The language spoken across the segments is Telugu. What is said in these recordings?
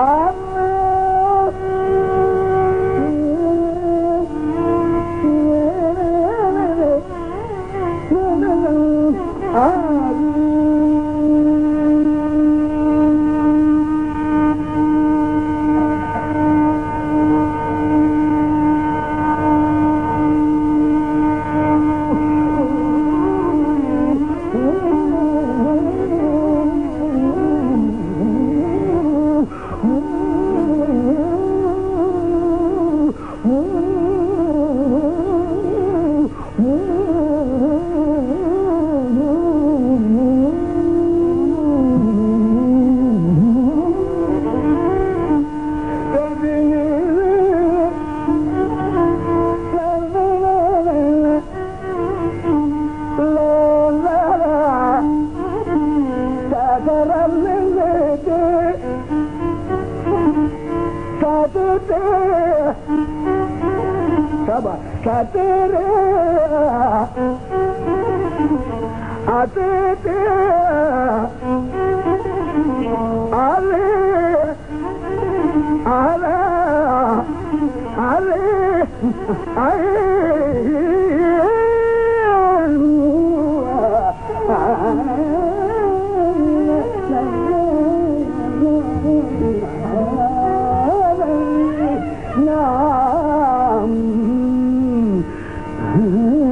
I'm Mm-hmm.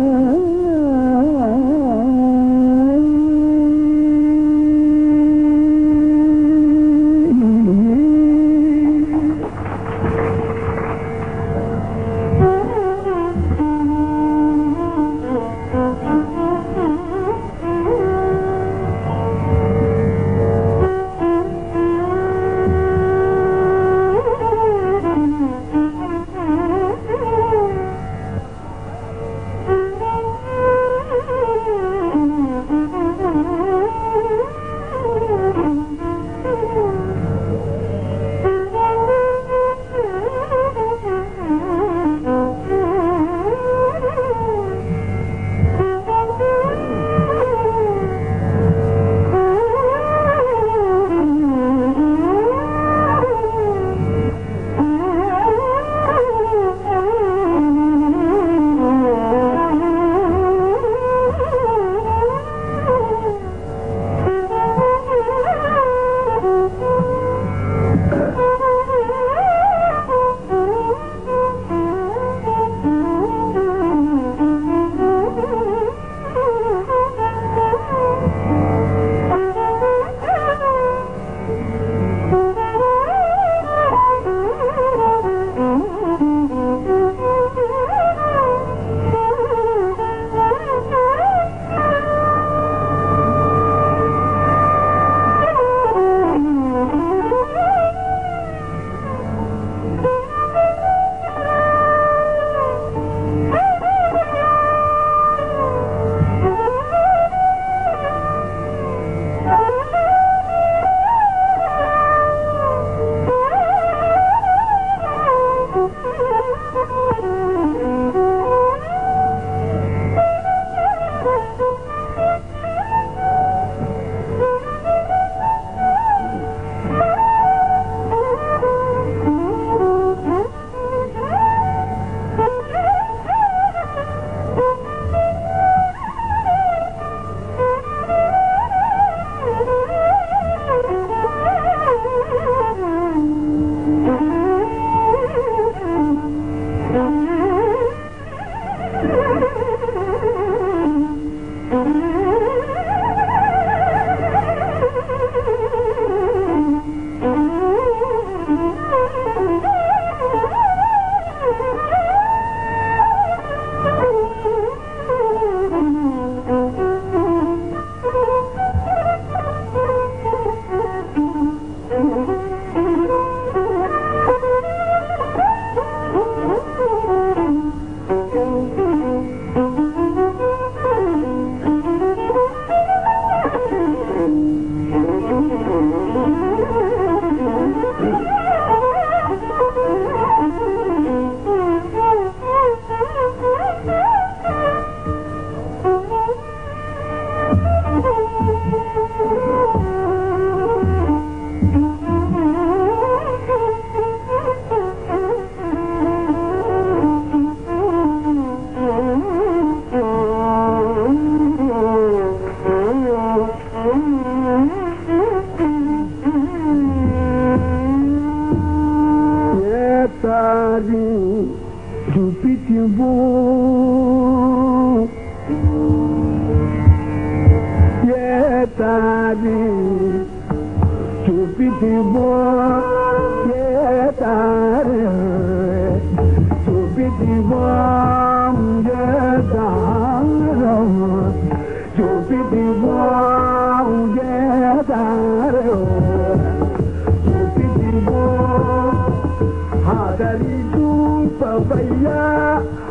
చూపయ్యా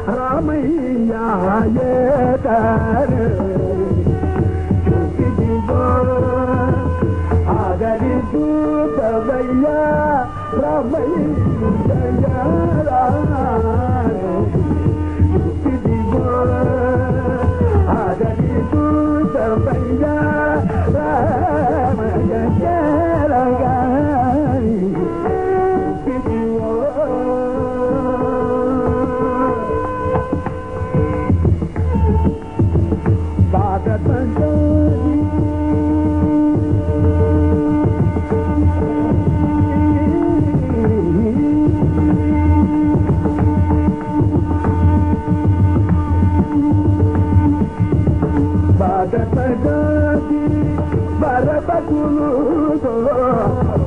రామయ్యా చూపిదిగో పదపదాది పరపకులుతో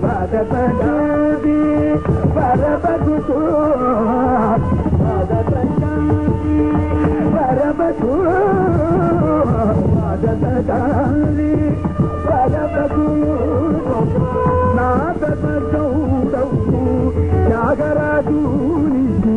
పదపదాది పరపకుతో పదపదాది పరపకు పదపదాది పరపకులుతో నాదత గౌడవు త్యాగరాజునికి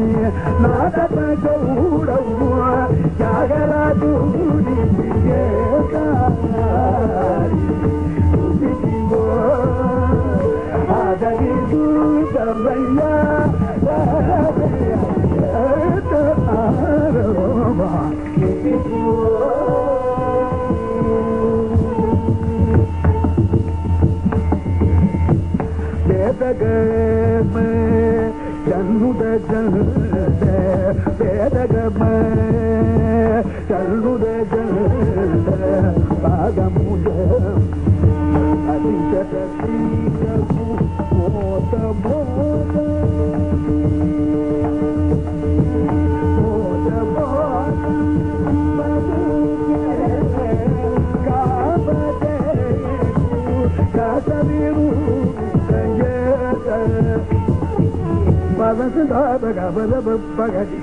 పదసదాబగబగడి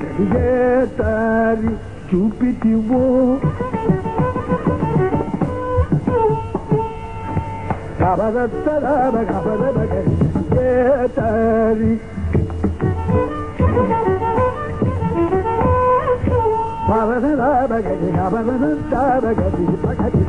చూపితివో కబదత్తదాబగబగడి పదసదాబగడి కబదత్తాబగడి పగడి